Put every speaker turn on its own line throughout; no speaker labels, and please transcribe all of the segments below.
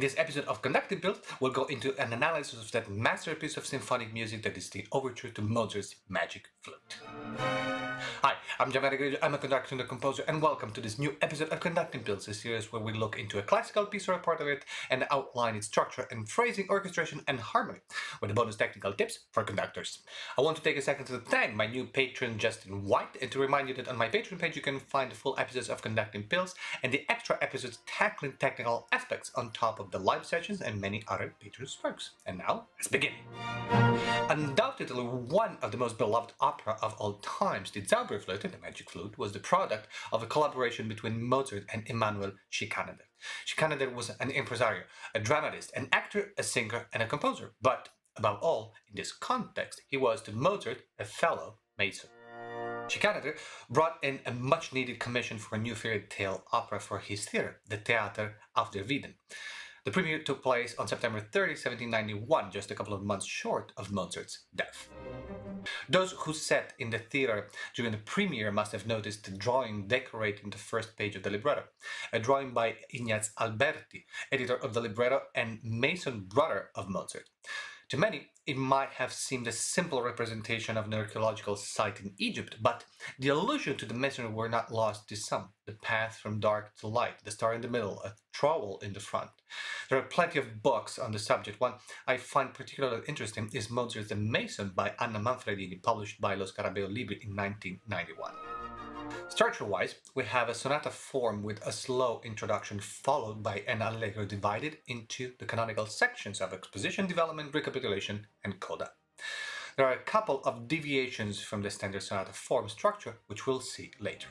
In this episode of Conducting Pills, we'll go into an analysis of that masterpiece of symphonic music that is the overture to Mozart's Magic Flute. Hi, I'm Griglio, I'm a conductor and a composer, and welcome to this new episode of Conducting Pills, a series where we look into a classical piece or a part of it and outline its structure and phrasing, orchestration, and harmony, with bonus technical tips for conductors. I want to take a second to thank my new patron Justin White and to remind you that on my Patreon page you can find the full episodes of Conducting Pills and the extra episodes tackling technical aspects on top of the live sessions and many other patrons' works. And now, let's begin. Undoubtedly one of the most beloved opera of all times, the Zauberflöte, the Magic Flute, was the product of a collaboration between Mozart and Emanuel Schikaneder. Schikaneder was an impresario, a dramatist, an actor, a singer, and a composer. But above all, in this context, he was to Mozart a fellow Mason. Schikaneder brought in a much needed commission for a new fairy tale opera for his theater, the Theater auf der Wieden. The premiere took place on September 30, 1791, just a couple of months short of Mozart's death. Those who sat in the theater during the premiere must have noticed the drawing decorating the first page of the libretto, a drawing by Ignaz Alberti, editor of the libretto and Mason brother of Mozart. To many, it might have seemed a simple representation of an archaeological site in Egypt, but the allusion to the masonry were not lost to some. The path from dark to light, the star in the middle, a trowel in the front. There are plenty of books on the subject. One I find particularly interesting is Mozart's The Mason by Anna Manfredini, published by Lo Scarabeo Libri in 1991. Structure-wise, we have a sonata form with a slow introduction followed by an allegro divided into the canonical sections of exposition, development, recapitulation, and coda. There are a couple of deviations from the standard sonata form structure, which we'll see later.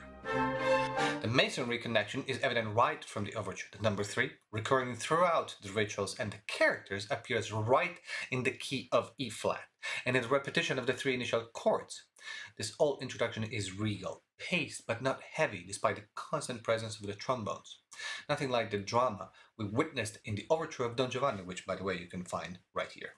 The masonry connection is evident right from the overture. The number three, recurring throughout the rituals and the characters, appears right in the key of E flat, and in the repetition of the three initial chords. This old introduction is regal, paced but not heavy despite the constant presence of the trombones. Nothing like the drama we witnessed in the overture of Don Giovanni, which by the way you can find right here.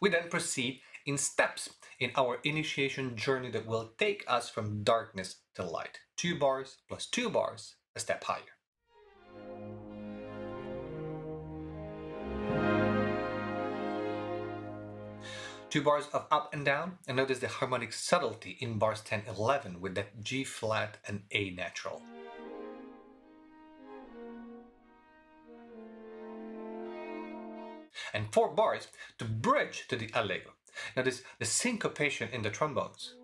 We then proceed in steps in our initiation journey that will take us from darkness to light. Two bars plus two bars, a step higher. Two bars of up and down, and notice the harmonic subtlety in bars 10 11 with that G flat and A natural. And four bars to bridge to the allegro. Notice the syncopation in the trombones.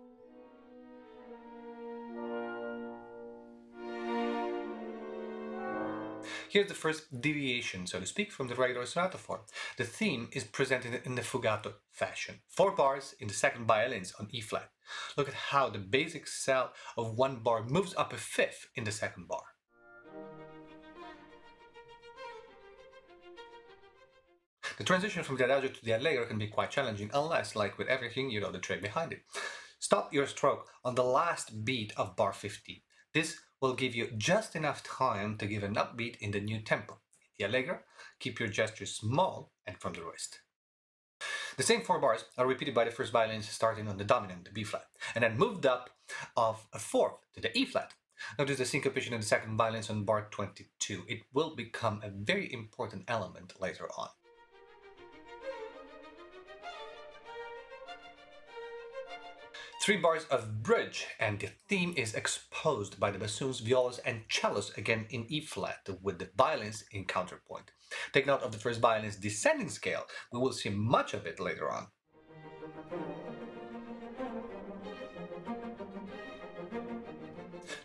Here's the first deviation, so to speak, from the regular sonata form. The theme is presented in the fugato fashion. Four bars in the second violins on E flat. Look at how the basic cell of one bar moves up a fifth in the second bar. The transition from the adagio to the allegro can be quite challenging unless, like with everything, you know the trick behind it. Stop your stroke on the last beat of bar 50. This will give you just enough time to give an upbeat in the new tempo. In the allegro, keep your gestures small and from the wrist. The same four bars are repeated by the first violins starting on the dominant, the B flat, and then moved up of a fourth to the E flat. Notice the syncopation in the second violins on bar 22. It will become a very important element later on. Three bars of bridge and the theme is exposed by the bassoons, violas and cellos again in E flat with the violins in counterpoint. Take note of the first violin's descending scale, we will see much of it later on.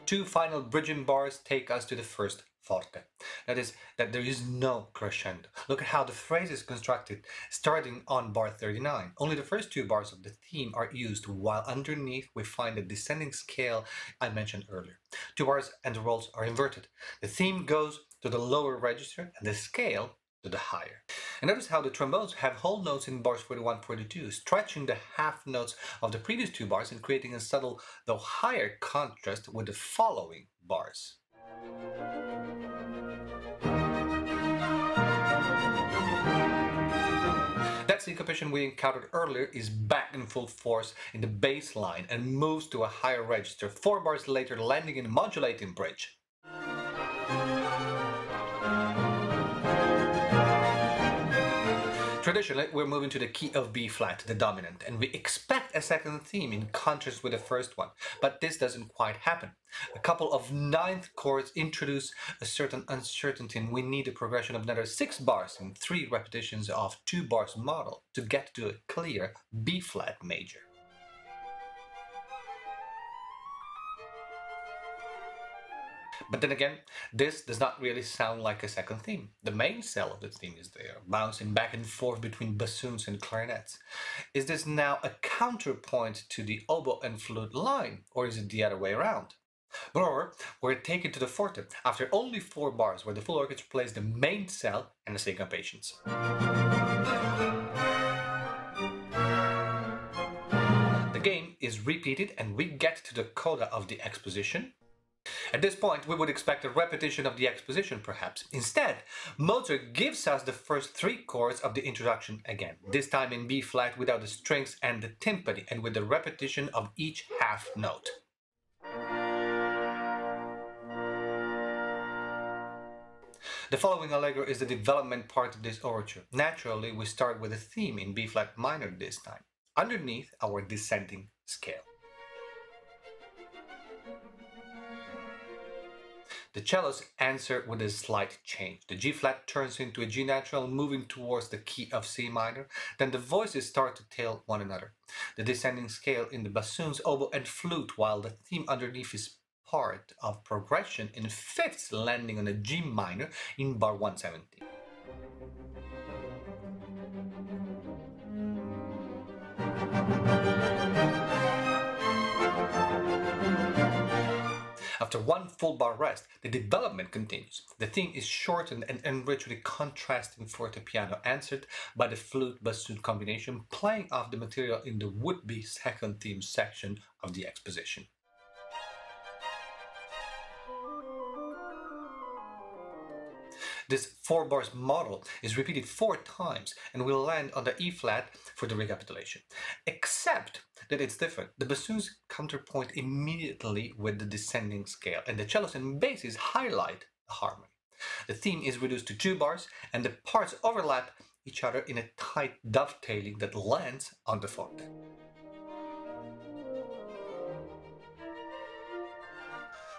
Two final bridging bars take us to the first forte. That is, that there is no crescendo. Look at how the phrase is constructed, starting on bar 39. Only the first two bars of the theme are used, while underneath we find the descending scale I mentioned earlier. Two bars and the roles are inverted. The theme goes to the lower register and the scale to the higher. And notice how the trombones have whole notes in bars 41-42, stretching the half notes of the previous two bars and creating a subtle, though higher contrast with the following bars. That syncopation we encountered earlier is back in full force in the bass line and moves to a higher register, four bars later landing in a modulating bridge. Traditionally, we're moving to the key of B flat, the dominant, and we expect a second theme in contrast with the first one, but this doesn't quite happen. A couple of ninth chords introduce a certain uncertainty and we need a progression of another six bars and three repetitions of two bars model to get to a clear B flat major. But then again, this does not really sound like a second theme. The main cell of the theme is there, bouncing back and forth between bassoons and clarinets. Is this now a counterpoint to the oboe and flute line, or is it the other way around? Moreover, we're taken to the forte after only four bars where the full orchestra plays the main cell and the syncopations. The game is repeated and we get to the coda of the exposition, at this point, we would expect a repetition of the exposition, perhaps. Instead, Mozart gives us the first three chords of the introduction again, this time in B flat without the strings and the timpani, and with the repetition of each half note. The following allegro is the development part of this overture. Naturally, we start with a theme in B flat minor this time, underneath our descending scale. The cellos answer with a slight change. The G flat turns into a G natural, moving towards the key of C minor. Then the voices start to tail one another. The descending scale in the bassoons, oboe, and flute, while the theme underneath is part of progression in fifths, landing on a G minor in bar 170. After one full bar rest, the development continues. The theme is shortened and enriched with a contrasting forte piano answered by the flute bassoon combination playing off the material in the would-be second theme section of the exposition. This four bars model is repeated four times and will land on the E flat for the recapitulation. Except that it's different. The bassoons counterpoint immediately with the descending scale and the cellos and basses highlight the harmony. The theme is reduced to two bars and the parts overlap each other in a tight dovetailing that lands on the forte.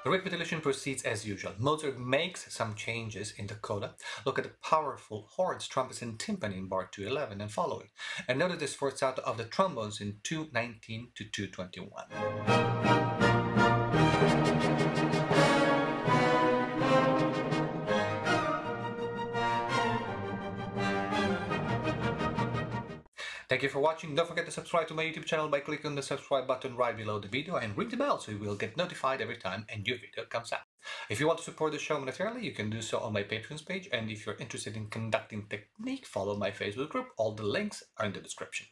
The recapitulation proceeds as usual. Mozart makes some changes in the coda. Look at the powerful horns, trumpets, and timpani in bar 211 and following. And notice the sforzato of the trombones in 219 to 221. Thank you for watching. Don't forget to subscribe to my YouTube channel by clicking on the subscribe button right below the video and ring the bell so you will get notified every time a new video comes out. If you want to support the show monetarily, you can do so on my Patreon page and if you're interested in conducting technique, follow my Facebook group. All the links are in the description.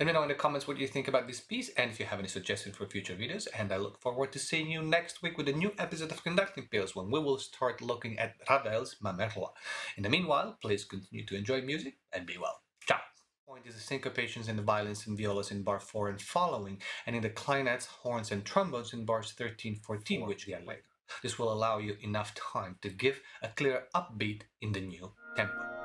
Let me know in the comments what you think about this piece and if you have any suggestions for future videos and I look forward to seeing you next week with a new episode of Conducting Pills when we will start looking at Ravel's Ma In the meanwhile, please continue to enjoy music and be well. Point is the syncopations in the violins and violas in bar 4 and following, and in the clarinets, horns, and trombones in bars 13, 14, which get later. This will allow you enough time to give a clear upbeat in the new tempo.